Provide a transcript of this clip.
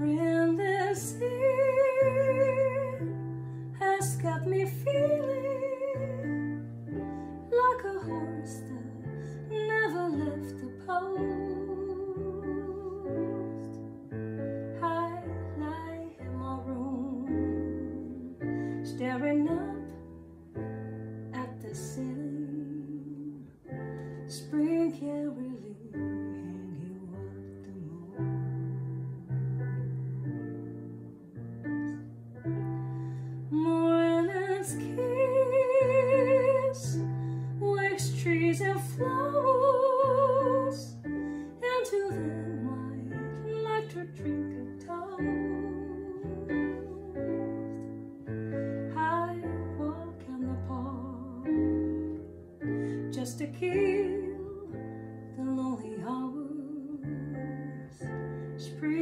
This has got me feeling like a horse that never left the post. I lie in my room, staring up at the ceiling. Spring can't trees and flowers, and to them I'd like to drink a toast. I walk in the park just to kill the lonely hours. Spring